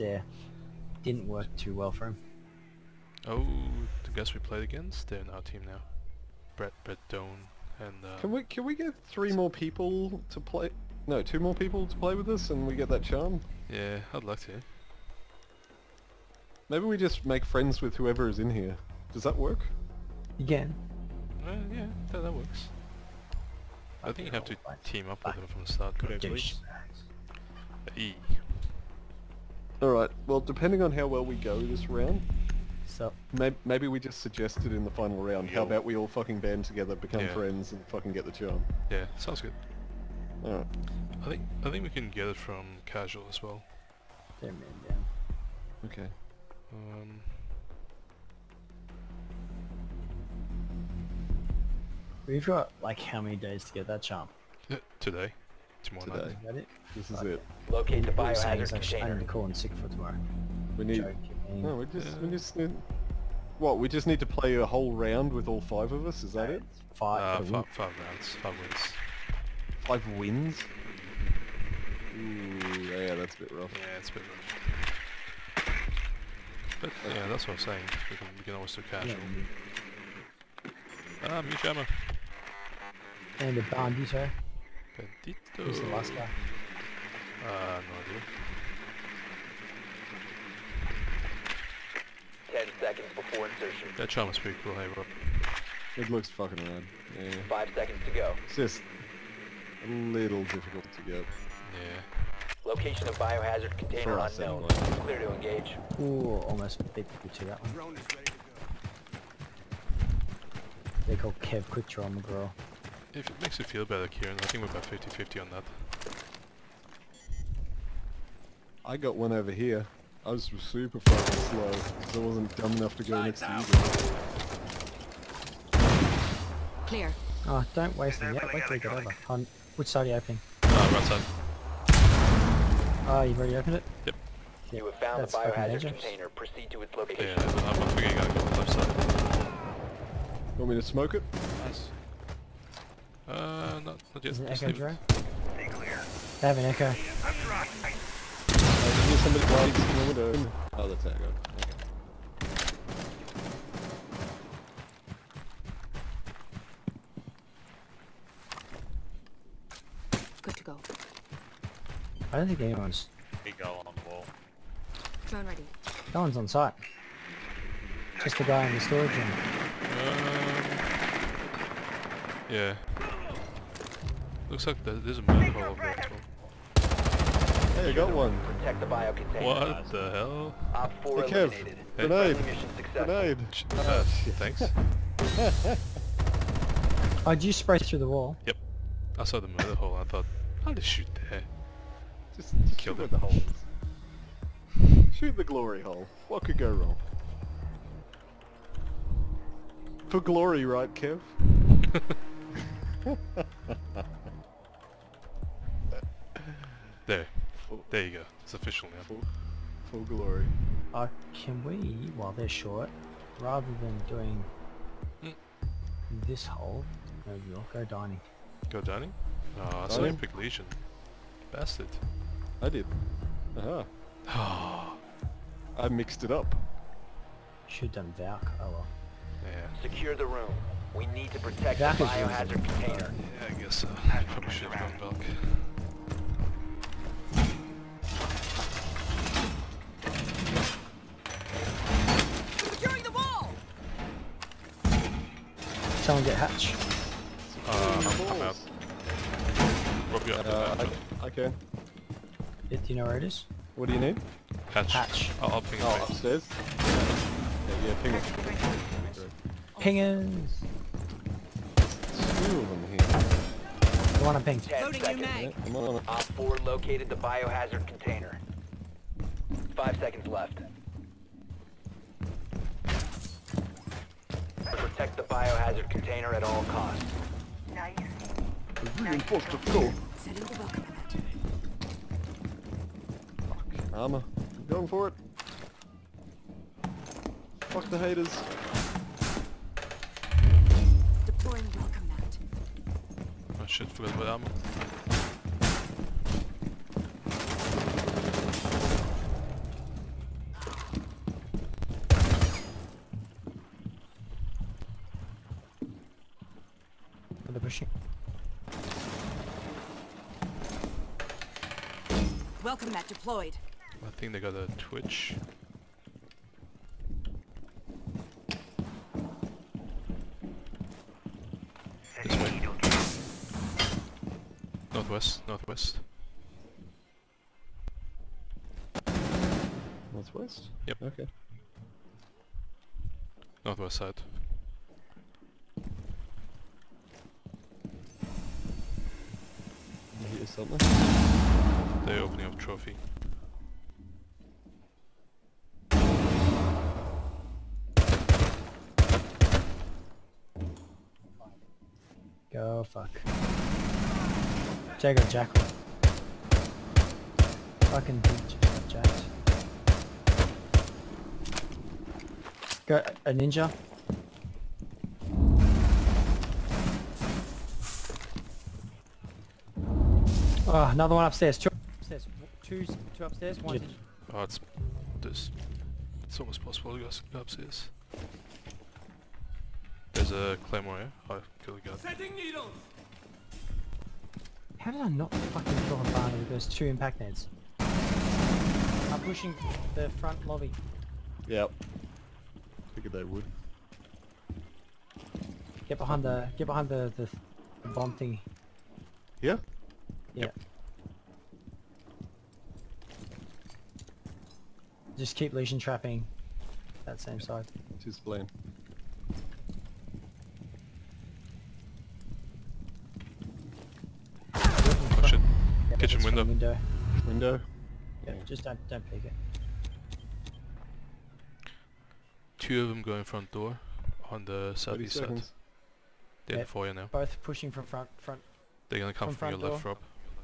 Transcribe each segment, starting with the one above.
stair. Didn't work too well for him. Oh, the guys we played against, they're in our team now. Brett, Brett Doan, and uh, Can we can we get three more people to play? No, two more people to play with us, and we get that charm. yeah, I'd like to. Maybe we just make friends with whoever is in here. Does that work? Again. Uh, yeah, that, that works. I think you have to team up with them from the start. correct? Douche. E. Alright, well depending on how well we go this round, So, may maybe we just suggested in the final round, how about we all fucking band together, become Yeah. friends, and fucking get the charm. Yeah, sounds good. Alright. I think I think we can get it from casual as well. they're man down. Okay. Um, We've got like how many days to get that charm? today, tomorrow Today. night. Is that it? This is Okay. it. Locate the we're saying is biohazard actually- I'm container. calling sick for tomorrow. We need... Joking. No, we just, we just need... What, we just need to play a whole round with all five of us, is that it? Five. Uh, five, five rounds, five wins. Five wins? Ooh, yeah, that's a bit rough. Yeah, it's a bit rough. But yeah, that's what I'm saying. We can we can always do Yeah, casual. Ah, Mishama. and a bandito. Bendito. Who's the last guy? Uh, no idea. Ten seconds before insertion. That charm is pretty cool, hey bro. It looks fucking rad. Yeah. Five seconds to go. It's just a little difficult to get. Yeah. Location of biohazard container For us, unknown. anyway. Clear to engage. Ooh, almost beat me to that one. They call Kev Quick Draw McGraw. If it makes you feel better, Kieran, I think we're about 50-50 on that. I got one over here. I was super fucking slow because I wasn't dumb enough to go next to you. Clear. Oh, don't waste them yet. Wait till we get over. On which side are you opening? Ah, right side. Oh, you've already opened it? Yep. You have found That's the fucking biohazard dangerous. container. Proceed to its Yeah, location. I'm, I'm figuring you go to the left side. Want me to smoke it? Nice. Uh, not, not yet. Is it Just Echo leave it. Drone? They have an Echo. I hear somebody lights in the window. Oh, that's Echo. Okay. Good to go. I don't think anyone's... Big goal on the wall. Drone ready. No one's on site. Just the guy in the storage room. Um, yeah. Looks like there- there's a murder hole over there. Hey, I got one. Protect the bio container. What the hell? Op 4 Hey, Kev. eliminated. Grenade. Friendly mission. Grenade. Uh, thanks. Oh, did you spray through the wall? Yep. I saw the murder hole. I thought, I'll just shoot there. Just, just Killed shoot it. the holes. Shoot the glory hole. What could go wrong? For glory, right, Kev? There. For, There you go. It's official now. for, for glory. Uh, can we, while they're short, rather than doing Mm. this hole, maybe we'll go dining. Go dining? Oh, I saw you Dining? pick Lesion. Bastard. I did. Aha. Oh, I mixed it up. Should done Valk. Oh well. yeah. Secure the room. We need to protect That the biohazard container. Yeah, I guess so. Probably should have gone Valk. Someone get hatch. Uh, I'm, I'm out. Rob, you up Uh, there? I, I can. Do you know where it is? What do you need? Hatch. Hatch. I'll, I'll ping it Oh, right. upstairs? Yeah, yeah, ping it. Pingers! Two of them here. The one on ping. Ten seconds. Yeah, mag. I'm on it. Op 4 located the biohazard container. Five seconds left. Protect the biohazard container at all costs. Reinforced the floor. Setting the welcome Armor. I'm going for it. Fuck the haters. Deploying welcome mat. Oh shit, forgot about ammo. pushing. Welcome mat deployed. I think they got a twitch. This way. Northwest, northwest. Northwest? Yep. Okay. Northwest side. I something. They're opening up trophy. Go fuck. Jago Jackal. Fucking got jacked. Go a ninja. Oh, another one upstairs. Two upstairs. Two, two upstairs. One. Yeah. Oh, it's this. It's almost possible to go s- go upstairs. There's a claymore here. Oh, kill the guard. How did I not fucking kill him Barney with those two impact nades? I'm pushing the front lobby. Yep. Figured they would. Get behind the get behind the the, the bomb thingy. Yeah? Yeah. Just keep lesion trapping that same side. Tis the plan. Oh shit. Yeah, Kitchen window. window. Window. Yeah, just don't don't peek it. Two of them going front door on the 30 southeast side. seconds. They're in the foyer now. Both pushing from front front They're gonna come from from, your front left, door. Rob.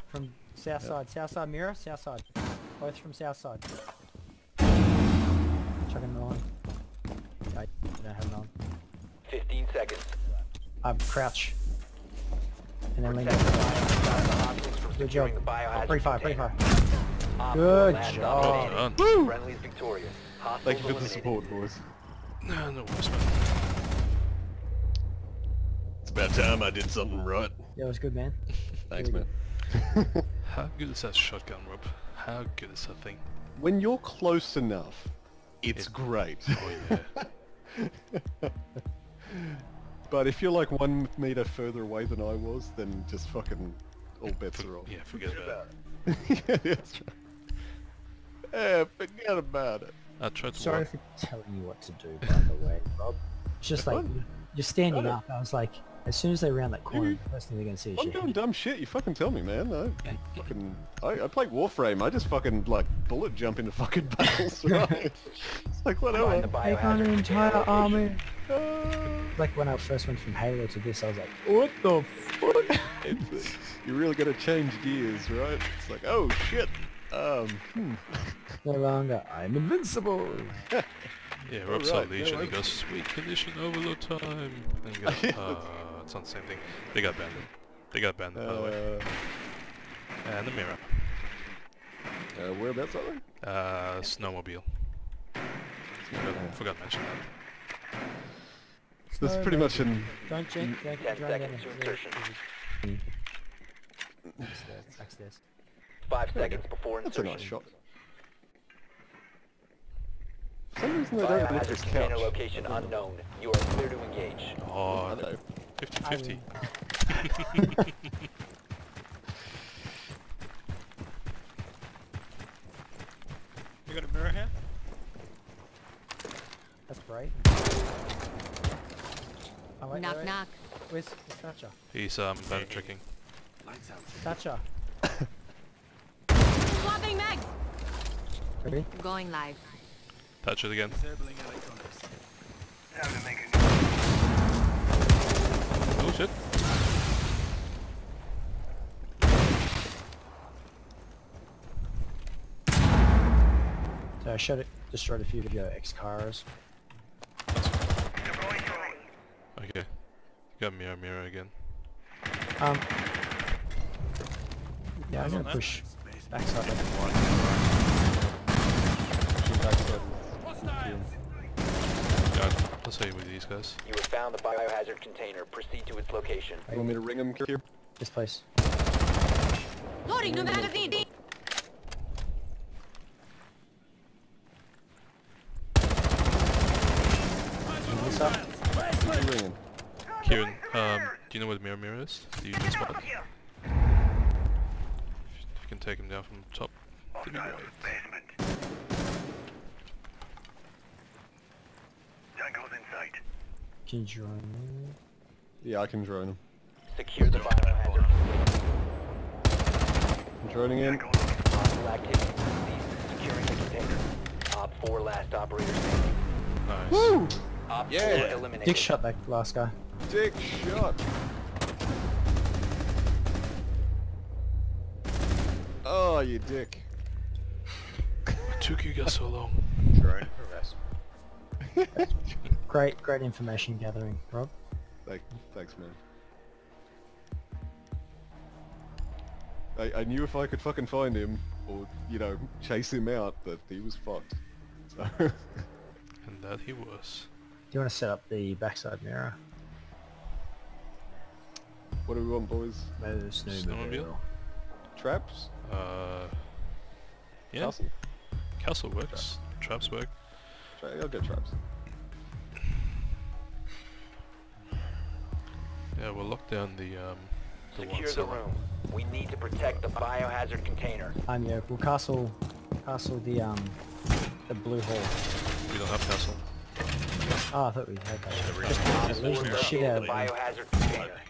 from south Yeah. side, south side mirror, south side. Both from south side. Seconds. I'm crouch. And then lean Protect the down. bio- the hostiles from Good job. the biohazard oh, Pretty far, pretty container. far. Op Good job. stop Well done. Friendly's victorious. Thank you for the support, boys. No, no worries, man. It's about time I did something right. Yeah, it was good, man. Thanks, Really man. How good is that shotgun, Rob? How good is that thing? when you're close enough, it's It- great. Oh yeah. But if you're like one meter further away than I was, then just fucking all bets are off. yeah, forget about it. yeah, that's right. Yeah, forget about it. I tried to Sorry walk. for telling you what to do, by the way, Rob. It's just like, fine. you're standing up, I was like, as soon as they round that corner, You- the first thing they're going to see is I'm your doing head. dumb shit. You fucking tell me, man. I fucking I, I play Warframe. I just fucking like bullet jump into fucking battles. Right? it's like Find the whatever. Take on an entire container army. Uh, Like when I first went from Halo to this, I was like, what the fuck? it's, you really got to change gears, right? It's like, oh shit. Um, hmm. No longer, I'm invincible. Yeah, Rob's our Alright, Lesion. yeah, He goes, sweet condition overload time. And he goes, uh, it's not the same thing. They got banded. They got banded, by the way. Uh, And the mirror. uh, whereabouts are they? Uh, snowmobile. Forgot, forgot to mention that. That's pretty much an. Don't check, don't 10 run seconds down to insertion. Upstairs, upstairs. Five seconds before insertion. That's a nice shot. For some reason they don't look Biohazard this couch. location unknown. You are clear to engage. Oh, 50-50. You got a mirror here? That's bright. Oh, wait, knock wait, wait. knock. Where's, where's Thatcher? He's um, bandit tricking. Thatcher. Swapping mags. Ready? Going live. Touch it again. Oh shit. So I showed it, destroyed a few video X cars. Okay. Got mirror, mirror again. Um. Yeah, I'm gonna push backside. Pushing backside. Yeah, let's stay with these guys. You have found the biohazard container. Proceed to its location. You want me to ring him here? This place. Loading new magazine. This up. Who's you ringing? Kieran, um, do you know where the mirror mirror is? Do you know the spot? If you can take him down from the top, that'd be great. Can you join me? Yeah, I can drone him. Secure the biohazard container. I'm droning in. Hostile activity. Cease securing the container. Op 4 last operator standing. Nice. Op Yeah. 4 eliminated. Dick shot that last guy. Dick shot. Oh, you dick. What took you guys so long? Drone arrest. Great, great information gathering, Rob. Thank, thanks, man. I, I knew if I could fucking find him, or, you know, chase him out, that he was fucked. So, And that he was. Do you want to set up the backside mirror? what do we want, boys? Maybe the Snowmobile? Traps? Uh, yeah, Castle? castle works. Traps work. Tra- I'll get traps. Yeah, we'll lock down the um, the one Secure the cellar. room. We need to protect the biohazard container. Um, yeah, we'll castle, castle the um, the blue hole. We don't have castle. Oh, I thought we had that. Every- Just Op just 4 losing the shit out of it biohazard container.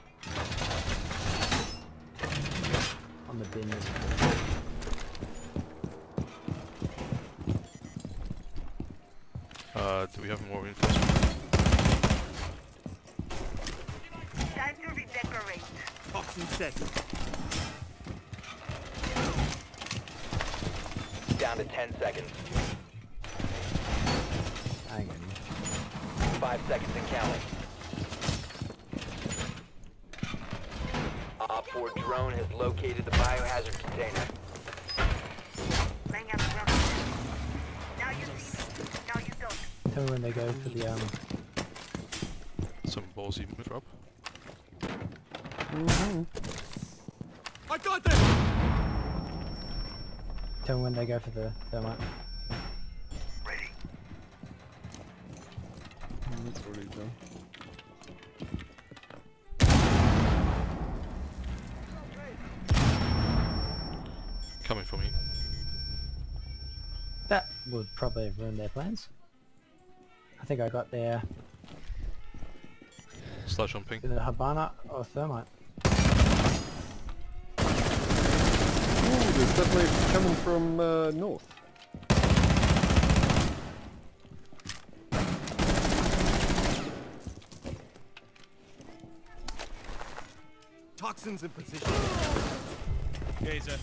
on the bins. Uh, do we have more reinforcements? Toxin set. Down to 10 seconds. Hang on. 5 seconds and counting. Op 4 drone has located the biohazard container. Laying out the rubber. Now you see me. Now you don't. Tell me when they go for the um. Some ballsy move, Rob. I got this! Tell me when they go for the thermite. Ready. Mm, That's already done. Coming for me. That would probably ruin their plans. I think I got their Slash on ping. The Hibana or thermite. There's definitely coming from uh, north. Toxins in position. Gazer.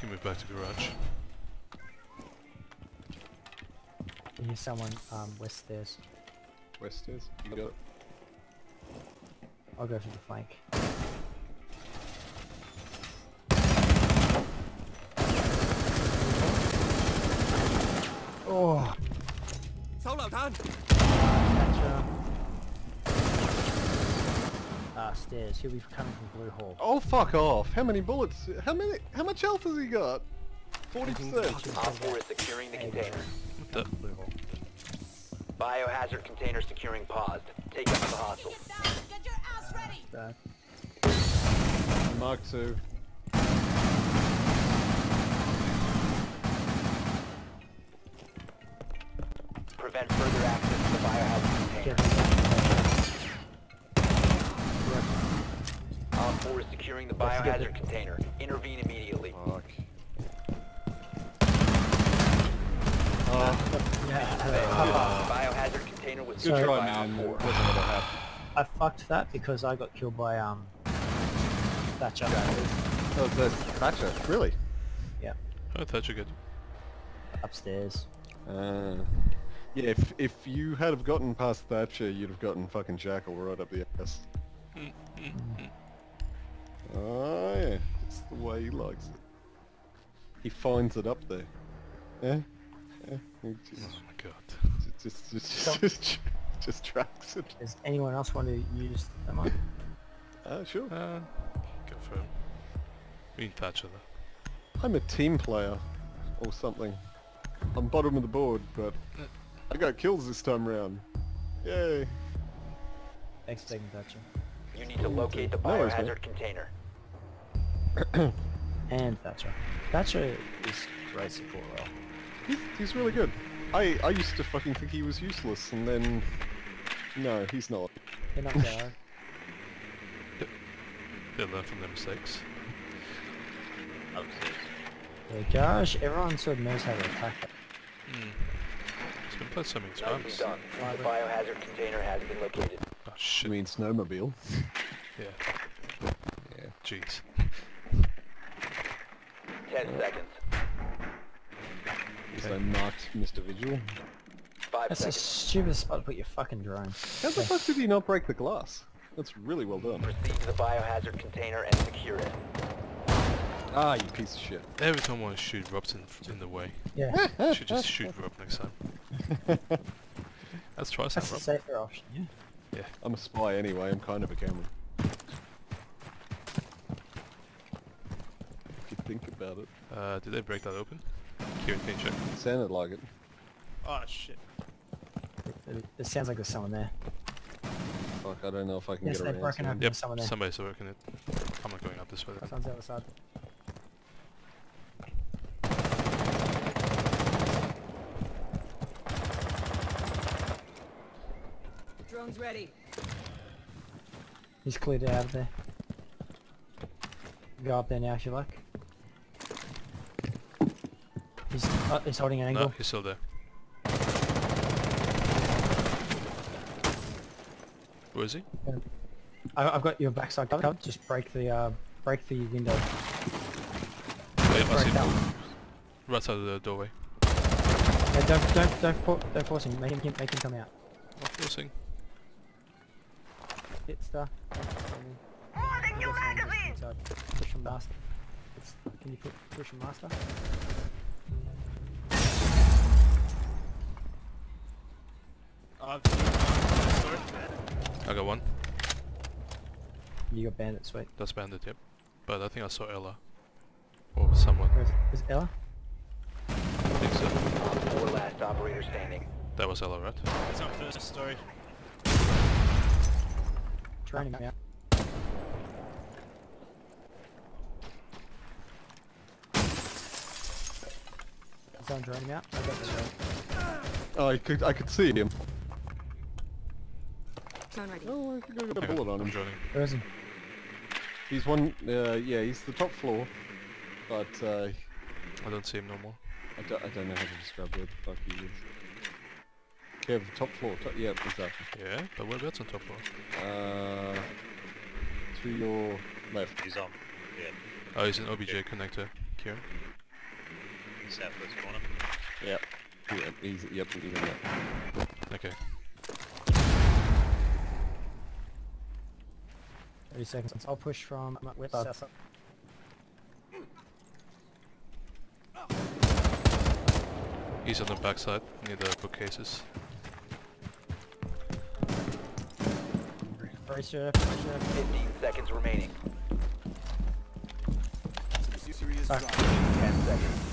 He moved back to garage. I hear someone um west stairs. West stairs. You got it. I'll go for the flank. Oh, Solo down. Thatcher. Ah, stairs. He'll be coming from Blue Hall. Oh, fuck off. How many bullets? How many? How much health has he got? 40%. Op 4 is securing the container. Biohazard container securing paused. Take out the hostile. Get your ass ready. Bad. Mark 2. Prevent further access to the biohazard Get container. Op 4 is securing the biohazard container. Intervene immediately. Fuck. Uh, yeah. Biohazard container was good try, man. Wasn't gonna happen. I fucked that because I got killed by um Thatcher. Oh, that's Thatcher. Really? Yeah, Oh, Thatcher good. upstairs. Uh, yeah, if, if you had have gotten past Thatcher, you'd have gotten fucking Jackal right up the ass. Oh, yeah. It's the way he likes it. he finds it up there. Yeah? Yeah? Oh my god. Just, just, Stop. just, just, just tracks it. Does anyone else want to use that one? Ah, sure. Uh, go for him. We need Thatcher though. I'm a team player. Or something. I'm bottom of the board, but I got kills this time round. Yay. Thanks for taking Thatcher. You need to locate the No worries, biohazard container. And Thatcher. Thatcher is great support role. He's, he's really good. I, I used to fucking think he was useless, and then... No, he's not. They're not there. They learn from their mistakes. Oh, Yeah, Garage, everyone sort of knows how to attack it. Hmm. It's been played so many times. done. The biohazard container has been located. Oh I shit. mean, snowmobile. Yeah. Yeah. Jeez. Ten seconds. So marked Mr. Vigil. Five That's the seconds. stupidest spot to put your fucking drone. How the fuck did he not break the glass? That's really well done. Proceed to the biohazard container and secure it. Ah, you piece of shit. Every time I want to shoot, Rob's in, in the way. Yeah, I should just shoot Rob next time. Let's try that's some the Rob. safer option, yeah. I'm a spy anyway, I'm kind of a camera. If you think about it. Uh, did they break that open? Kieran, can check? It sounded like it. Oh shit. It, it, it sounds like there's someone there. Fuck, I don't know if I can Yes, get they've around broken up. Yep, someone there. somebody's working it. I'm not going up this way then. Someone's outside. Drone's ready. He's cleared out of there. Go up there now if you like. Uh, he's holding an No, angle. he's still there. Where is he? I, I've got your backside covered. Just break the uh, break the window. Oh, yeah, I see that him. one. Right side of the doorway. Yeah, don't don't don't for, don't force him. Make him make him come out. Not forcing. Hit star. Loading new magazine! Push from master. It's, can you put push him master? I've. I got one. You got bandit, sweet. That's bandit, yep. But I think I saw Ela. Or someone. Where is, it? is it Ela? I think so. Four last operator standing. That was Ela, right? That's our first story. Training him out. Someone drone him out. I got the drone. Oh, I could, I could see him. Drone ready. Oh, I think I got a Hang on, bullet on I'm him. joining. Where is he? He's one, uh, yeah, he's the top floor. But, uh, I don't see him no more. I don't, I don't know how to describe where the fuck he is. Kev, top floor, top, yeah, exactly. Yeah, but whereabouts on top floor? Uh, to your left. He's on. Yeah, Oh, he's an OBJ connector. Kieran? southwest corner. Yep. Yep, he's, yep, he's in that. Okay. 30 seconds. I'll push from uh, west south. He's on the backside, near the bookcases. Brace your brace your 15 seconds remaining. Serious 10 seconds.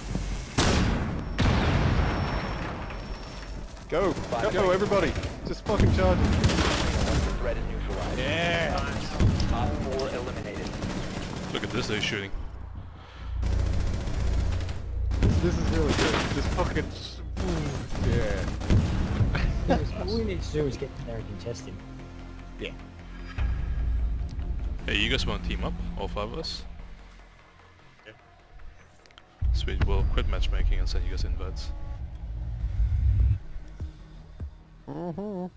Go! Go, go, everybody! Just fucking charge him. Once threat is neutralized. Yeah. Op 4 eliminated. Look at this, they're shooting. This, this is really good. This fucking... Yeah. All we need to do is get in there and contest him. Yeah. Hey, you guys want to team up? All five of us? Yeah. Sweet, we'll quit matchmaking and send you guys invites. Mm-hmm.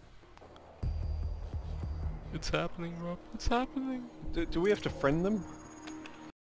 It's happening, Rob. It's happening. Do, do we have to friend them?